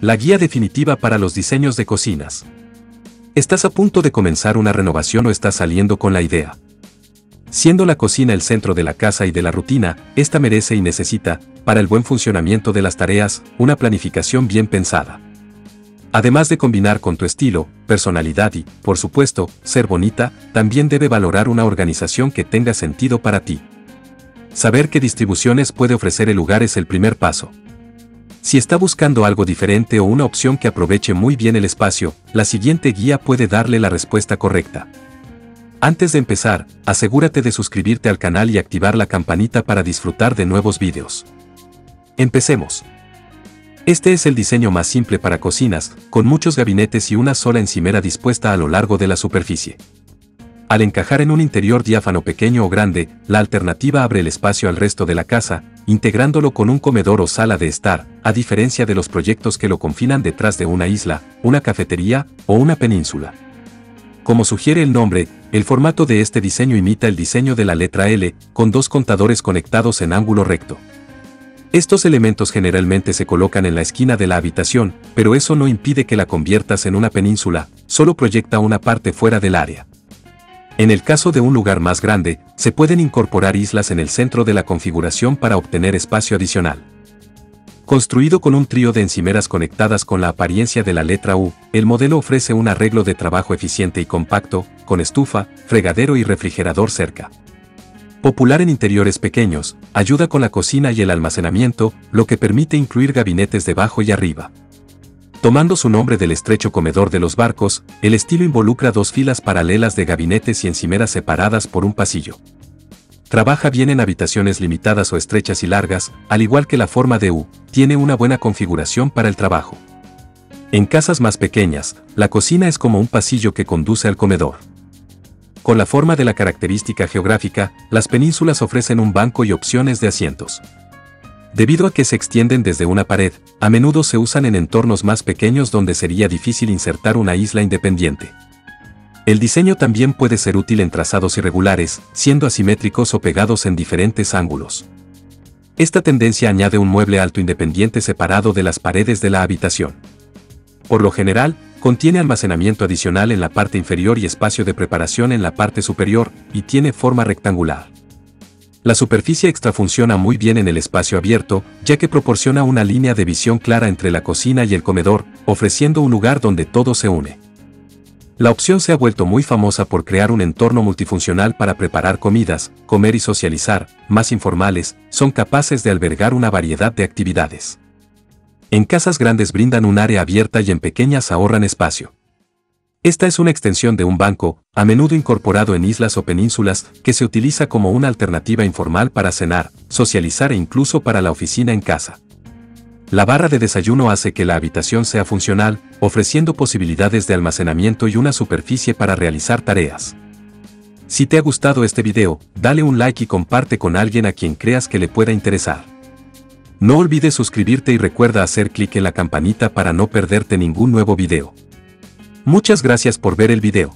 la guía definitiva para los diseños de cocinas. ¿Estás a punto de comenzar una renovación o estás saliendo con la idea? Siendo la cocina el centro de la casa y de la rutina, esta merece y necesita, para el buen funcionamiento de las tareas, una planificación bien pensada. Además de combinar con tu estilo, personalidad y, por supuesto, ser bonita, también debe valorar una organización que tenga sentido para ti. Saber qué distribuciones puede ofrecer el lugar es el primer paso. Si está buscando algo diferente o una opción que aproveche muy bien el espacio, la siguiente guía puede darle la respuesta correcta. Antes de empezar, asegúrate de suscribirte al canal y activar la campanita para disfrutar de nuevos vídeos. Empecemos. Este es el diseño más simple para cocinas, con muchos gabinetes y una sola encimera dispuesta a lo largo de la superficie. Al encajar en un interior diáfano pequeño o grande, la alternativa abre el espacio al resto de la casa, integrándolo con un comedor o sala de estar, a diferencia de los proyectos que lo confinan detrás de una isla, una cafetería o una península. Como sugiere el nombre, el formato de este diseño imita el diseño de la letra L, con dos contadores conectados en ángulo recto. Estos elementos generalmente se colocan en la esquina de la habitación, pero eso no impide que la conviertas en una península, solo proyecta una parte fuera del área. En el caso de un lugar más grande, se pueden incorporar islas en el centro de la configuración para obtener espacio adicional. Construido con un trío de encimeras conectadas con la apariencia de la letra U, el modelo ofrece un arreglo de trabajo eficiente y compacto, con estufa, fregadero y refrigerador cerca. Popular en interiores pequeños, ayuda con la cocina y el almacenamiento, lo que permite incluir gabinetes debajo y arriba. Tomando su nombre del estrecho comedor de los barcos, el estilo involucra dos filas paralelas de gabinetes y encimeras separadas por un pasillo. Trabaja bien en habitaciones limitadas o estrechas y largas, al igual que la forma de U, tiene una buena configuración para el trabajo. En casas más pequeñas, la cocina es como un pasillo que conduce al comedor. Con la forma de la característica geográfica, las penínsulas ofrecen un banco y opciones de asientos. Debido a que se extienden desde una pared, a menudo se usan en entornos más pequeños donde sería difícil insertar una isla independiente. El diseño también puede ser útil en trazados irregulares, siendo asimétricos o pegados en diferentes ángulos. Esta tendencia añade un mueble alto independiente separado de las paredes de la habitación. Por lo general, contiene almacenamiento adicional en la parte inferior y espacio de preparación en la parte superior, y tiene forma rectangular. La superficie extra funciona muy bien en el espacio abierto, ya que proporciona una línea de visión clara entre la cocina y el comedor, ofreciendo un lugar donde todo se une. La opción se ha vuelto muy famosa por crear un entorno multifuncional para preparar comidas, comer y socializar, más informales, son capaces de albergar una variedad de actividades. En casas grandes brindan un área abierta y en pequeñas ahorran espacio. Esta es una extensión de un banco, a menudo incorporado en islas o penínsulas, que se utiliza como una alternativa informal para cenar, socializar e incluso para la oficina en casa. La barra de desayuno hace que la habitación sea funcional, ofreciendo posibilidades de almacenamiento y una superficie para realizar tareas. Si te ha gustado este video, dale un like y comparte con alguien a quien creas que le pueda interesar. No olvides suscribirte y recuerda hacer clic en la campanita para no perderte ningún nuevo video. Muchas gracias por ver el video.